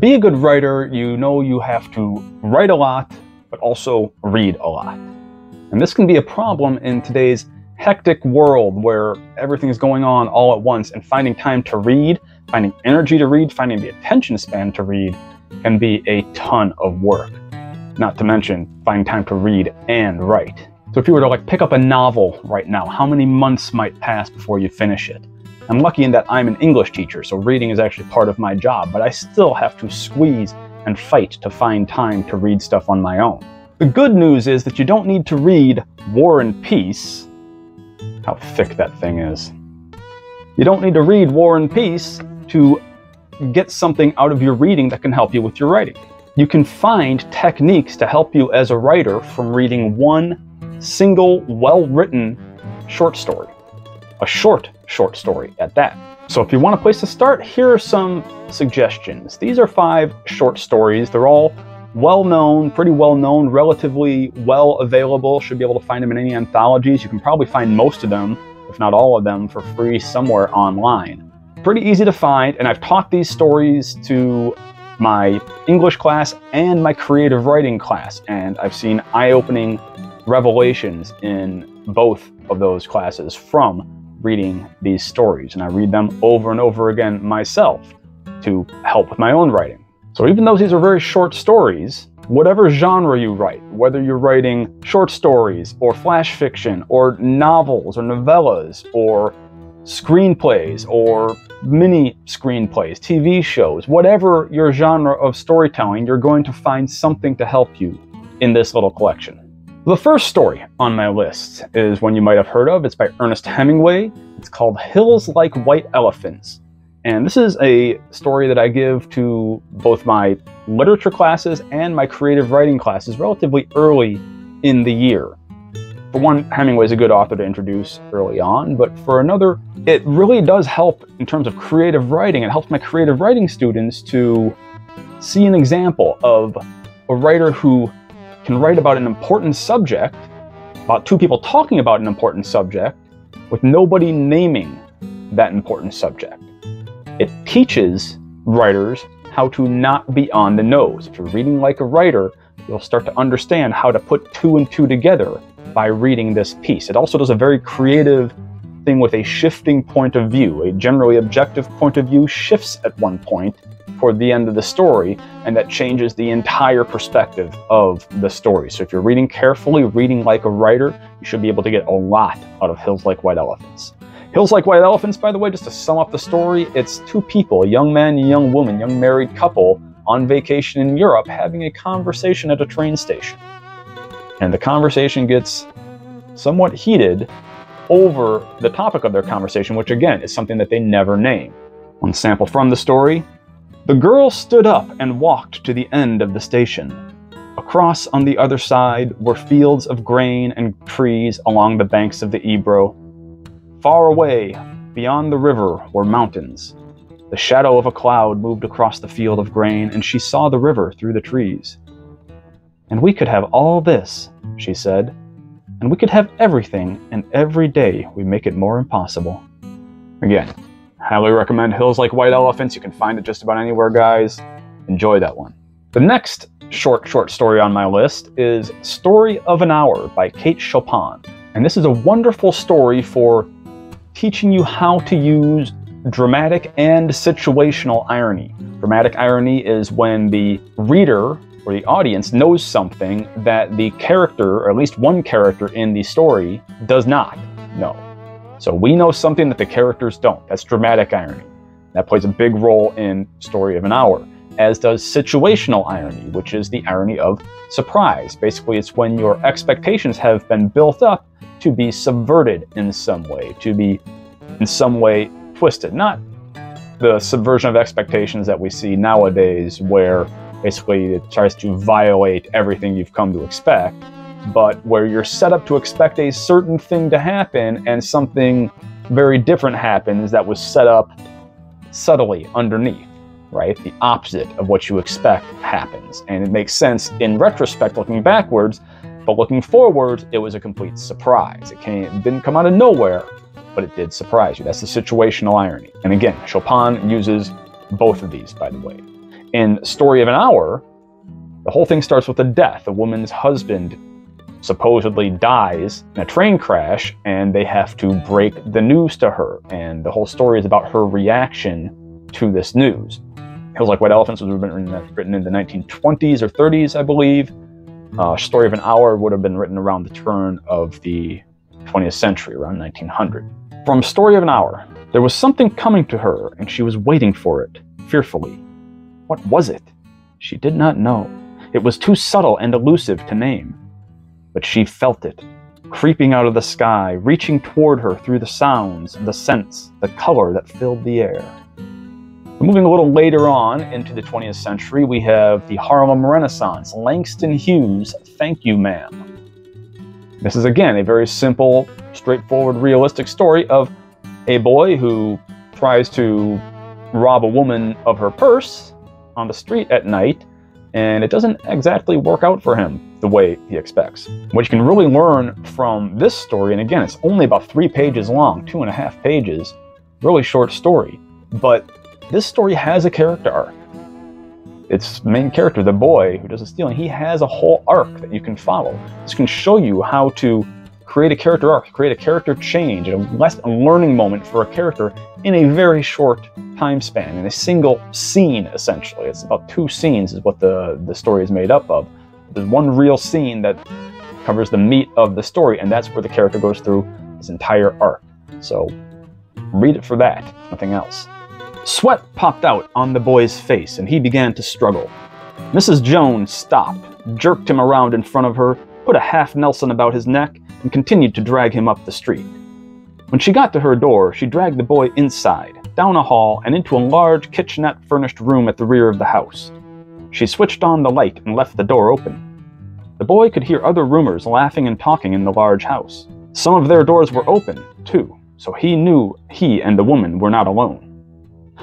be a good writer, you know you have to write a lot, but also read a lot. And this can be a problem in today's hectic world where everything is going on all at once and finding time to read, finding energy to read, finding the attention span to read can be a ton of work. Not to mention finding time to read and write. So if you were to like pick up a novel right now, how many months might pass before you finish it? I'm lucky in that I'm an English teacher, so reading is actually part of my job, but I still have to squeeze and fight to find time to read stuff on my own. The good news is that you don't need to read War and Peace. How thick that thing is. You don't need to read War and Peace to get something out of your reading that can help you with your writing. You can find techniques to help you as a writer from reading one single, well written short story a short, short story at that. So if you want a place to start, here are some suggestions. These are five short stories. They're all well known, pretty well known, relatively well available. Should be able to find them in any anthologies. You can probably find most of them, if not all of them, for free somewhere online. Pretty easy to find, and I've taught these stories to my English class and my creative writing class, and I've seen eye opening revelations in both of those classes from reading these stories, and I read them over and over again myself to help with my own writing. So even though these are very short stories, whatever genre you write, whether you're writing short stories or flash fiction or novels or novellas or screenplays or mini screenplays, TV shows, whatever your genre of storytelling, you're going to find something to help you in this little collection. The first story on my list is one you might have heard of. It's by Ernest Hemingway. It's called Hills Like White Elephants. And this is a story that I give to both my literature classes and my creative writing classes relatively early in the year. For one, Hemingway is a good author to introduce early on, but for another, it really does help in terms of creative writing. It helps my creative writing students to see an example of a writer who can write about an important subject, about two people talking about an important subject, with nobody naming that important subject. It teaches writers how to not be on the nose. If you're reading like a writer, you'll start to understand how to put two and two together by reading this piece. It also does a very creative thing with a shifting point of view. A generally objective point of view shifts at one point toward the end of the story, and that changes the entire perspective of the story. So if you're reading carefully, reading like a writer, you should be able to get a lot out of Hills Like White Elephants. Hills Like White Elephants, by the way, just to sum up the story, it's two people, a young man and a young woman, young married couple, on vacation in Europe having a conversation at a train station. And the conversation gets somewhat heated over the topic of their conversation, which again is something that they never name. One sample from the story the girl stood up and walked to the end of the station. Across on the other side were fields of grain and trees along the banks of the Ebro. Far away, beyond the river, were mountains. The shadow of a cloud moved across the field of grain, and she saw the river through the trees. And we could have all this, she said, and we could have everything, and every day we make it more impossible. Again, Highly recommend Hills Like White Elephants. You can find it just about anywhere, guys. Enjoy that one. The next short, short story on my list is Story of an Hour by Kate Chopin. And this is a wonderful story for teaching you how to use dramatic and situational irony. Dramatic irony is when the reader or the audience knows something that the character, or at least one character in the story, does not know. So we know something that the characters don't. That's dramatic irony. That plays a big role in Story of an Hour, as does situational irony, which is the irony of surprise. Basically, it's when your expectations have been built up to be subverted in some way, to be in some way twisted. Not the subversion of expectations that we see nowadays, where basically it tries to violate everything you've come to expect but where you're set up to expect a certain thing to happen and something very different happens that was set up subtly underneath, right? The opposite of what you expect happens. And it makes sense in retrospect looking backwards, but looking forward, it was a complete surprise. It, came, it didn't come out of nowhere, but it did surprise you. That's the situational irony. And again, Chopin uses both of these, by the way. In Story of an Hour, the whole thing starts with a death. A woman's husband supposedly dies in a train crash, and they have to break the news to her. And the whole story is about her reaction to this news. Hills Like White Elephants was written, written in the 1920s or 30s, I believe. Uh, Story of an Hour would have been written around the turn of the 20th century, around 1900. From Story of an Hour, there was something coming to her, and she was waiting for it, fearfully. What was it? She did not know. It was too subtle and elusive to name. But she felt it, creeping out of the sky, reaching toward her through the sounds, the scents, the color that filled the air. Moving a little later on into the 20th century, we have the Harlem Renaissance, Langston Hughes' Thank You Ma'am. This is again a very simple, straightforward, realistic story of a boy who tries to rob a woman of her purse on the street at night, and it doesn't exactly work out for him the way he expects. What you can really learn from this story, and again, it's only about three pages long, two and a half pages, really short story, but this story has a character arc. Its main character, the boy who does the stealing, he has a whole arc that you can follow. This can show you how to create a character arc, create a character change, a, less, a learning moment for a character in a very short time span, in a single scene, essentially. It's about two scenes is what the, the story is made up of. There's one real scene that covers the meat of the story, and that's where the character goes through his entire arc. So read it for that, nothing else. Sweat popped out on the boy's face, and he began to struggle. Mrs. Jones stopped, jerked him around in front of her, put a half Nelson about his neck, and continued to drag him up the street. When she got to her door, she dragged the boy inside, down a hall, and into a large kitchenette furnished room at the rear of the house. She switched on the light and left the door open. The boy could hear other roomers laughing and talking in the large house. Some of their doors were open, too, so he knew he and the woman were not alone.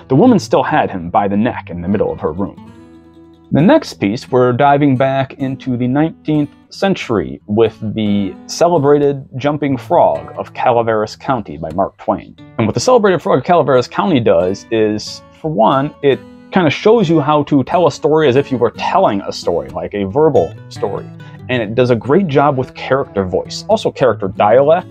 The woman still had him by the neck in the middle of her room. The next piece, we're diving back into the 19th century with the celebrated Jumping Frog of Calaveras County by Mark Twain. And what the celebrated frog of Calaveras County does is, for one, it kind of shows you how to tell a story as if you were telling a story, like a verbal story. And it does a great job with character voice, also character dialect,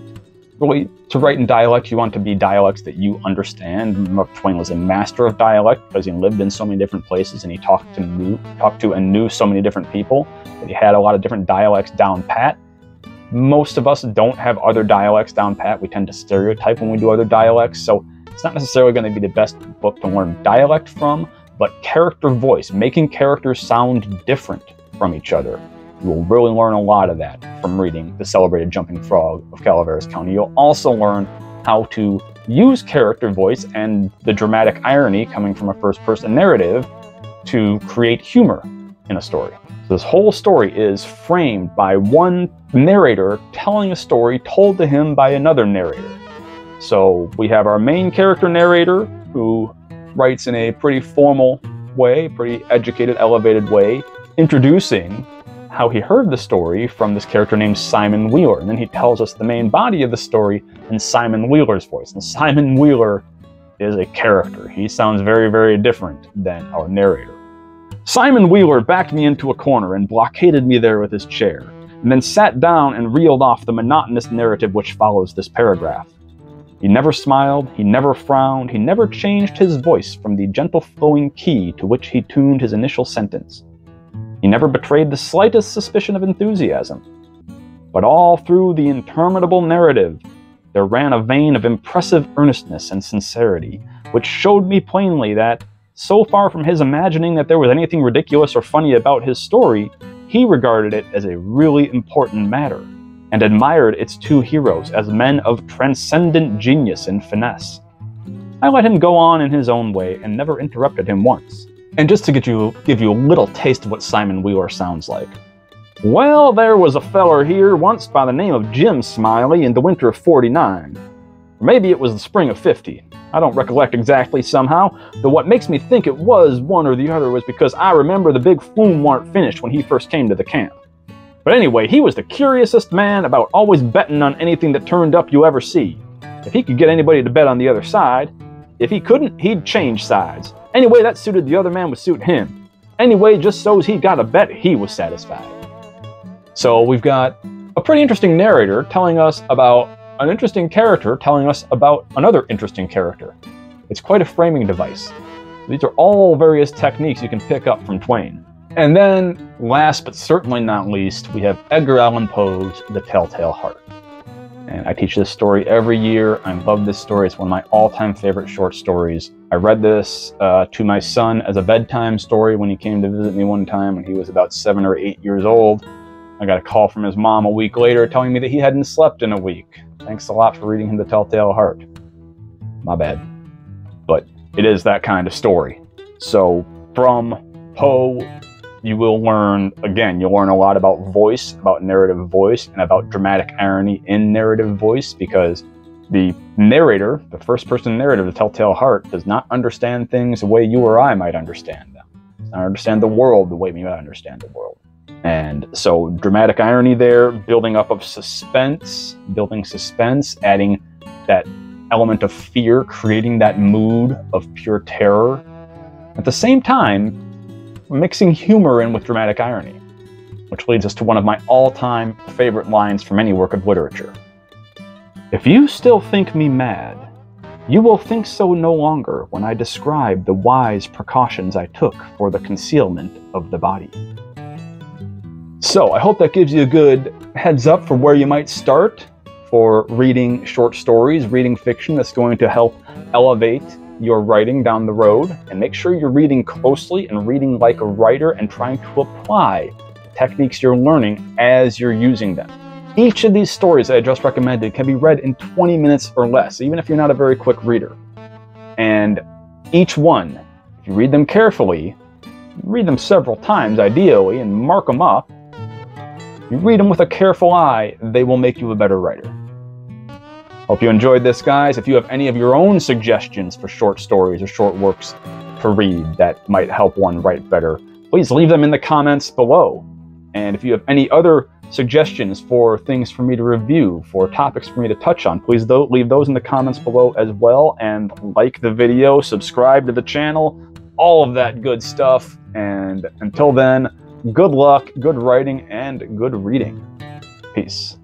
really to write in dialect, you want to be dialects that you understand. Mark Twain was a master of dialect because he lived in so many different places and he talked to knew, talked to and knew so many different people that he had a lot of different dialects down pat. Most of us don't have other dialects down pat. We tend to stereotype when we do other dialects, so it's not necessarily going to be the best book to learn dialect from, but character voice, making characters sound different from each other you will really learn a lot of that from reading The Celebrated Jumping Frog of Calaveras County. You'll also learn how to use character voice and the dramatic irony coming from a first person narrative to create humor in a story. So This whole story is framed by one narrator telling a story told to him by another narrator. So we have our main character narrator who writes in a pretty formal way, pretty educated, elevated way, introducing how he heard the story from this character named Simon Wheeler. And then he tells us the main body of the story in Simon Wheeler's voice. And Simon Wheeler is a character. He sounds very, very different than our narrator. Simon Wheeler backed me into a corner and blockaded me there with his chair, and then sat down and reeled off the monotonous narrative which follows this paragraph. He never smiled, he never frowned, he never changed his voice from the gentle flowing key to which he tuned his initial sentence. He never betrayed the slightest suspicion of enthusiasm. But all through the interminable narrative, there ran a vein of impressive earnestness and sincerity, which showed me plainly that, so far from his imagining that there was anything ridiculous or funny about his story, he regarded it as a really important matter, and admired its two heroes as men of transcendent genius and finesse. I let him go on in his own way and never interrupted him once. And just to get you, give you a little taste of what Simon Wheeler sounds like. Well, there was a feller here once by the name of Jim Smiley in the winter of 49. Or maybe it was the spring of 50. I don't recollect exactly somehow, though what makes me think it was one or the other was because I remember the big flume weren't finished when he first came to the camp. But anyway, he was the curiousest man about always betting on anything that turned up you ever see. If he could get anybody to bet on the other side, if he couldn't, he'd change sides. Anyway, that suited the other man would suit him. anyway, just so he got a bet he was satisfied. So we've got a pretty interesting narrator telling us about an interesting character telling us about another interesting character. It's quite a framing device. These are all various techniques you can pick up from Twain. And then, last but certainly not least, we have Edgar Allan Poe's The Telltale Heart. And I teach this story every year. I love this story. It's one of my all-time favorite short stories. I read this uh, to my son as a bedtime story when he came to visit me one time when he was about seven or eight years old. I got a call from his mom a week later telling me that he hadn't slept in a week. Thanks a lot for reading him The Telltale Heart. My bad. But it is that kind of story. So from Poe, you will learn, again, you'll learn a lot about voice, about narrative voice, and about dramatic irony in narrative voice because the narrator, the first person narrative, the Telltale Heart, does not understand things the way you or I might understand them. Does not understand the world the way we might understand the world. And so dramatic irony there, building up of suspense, building suspense, adding that element of fear, creating that mood of pure terror. At the same time, mixing humor in with dramatic irony, which leads us to one of my all-time favorite lines from any work of literature. If you still think me mad, you will think so no longer when I describe the wise precautions I took for the concealment of the body. So I hope that gives you a good heads up for where you might start for reading short stories, reading fiction that's going to help elevate your writing down the road. And make sure you're reading closely and reading like a writer and trying to apply the techniques you're learning as you're using them. Each of these stories that I just recommended can be read in 20 minutes or less, even if you're not a very quick reader. And each one, if you read them carefully, read them several times ideally and mark them up, you read them with a careful eye, they will make you a better writer. Hope you enjoyed this, guys. If you have any of your own suggestions for short stories or short works to read that might help one write better, please leave them in the comments below. And if you have any other suggestions for things for me to review, for topics for me to touch on, please leave those in the comments below as well. And like the video, subscribe to the channel, all of that good stuff. And until then, good luck, good writing, and good reading. Peace.